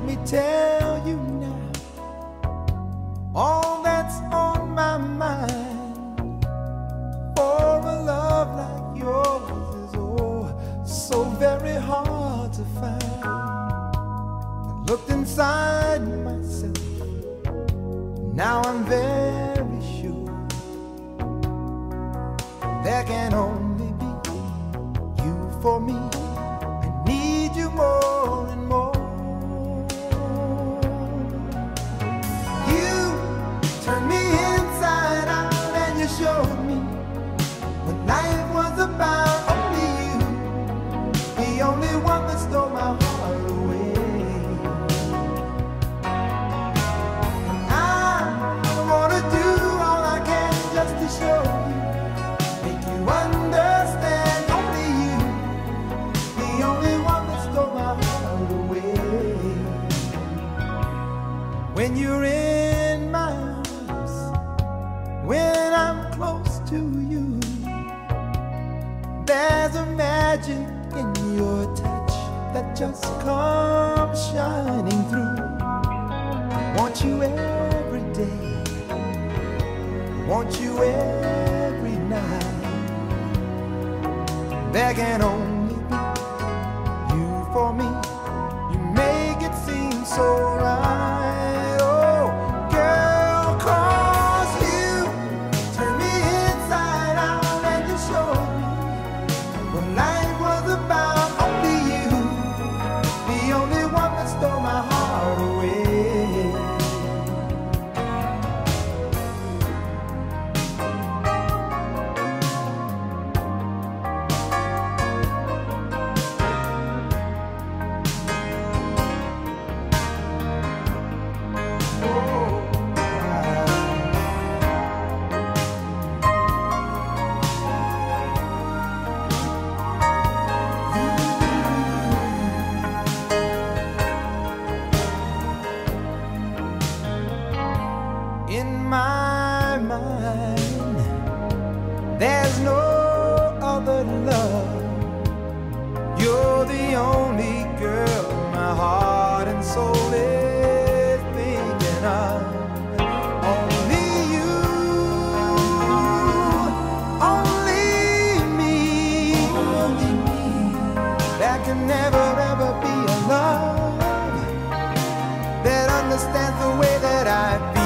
me tell you now all that's on my mind. For a love like yours is oh so very hard to find. I looked inside myself, now I'm very sure there can only be you for me. Showed me what life was about. Only you, the only one that stole my heart away. I wanna do all I can just to show you, make you understand. Only you, the only one that stole my heart away. When you're in to you, there's a magic in your touch that just comes shining through. I want you every day, I want you every night. There can only be you for me. You make it seem so right. There's no other love. You're the only girl my heart and soul is thinking of. Only you, only me, only me. There can never ever be a love that understands the way that I feel.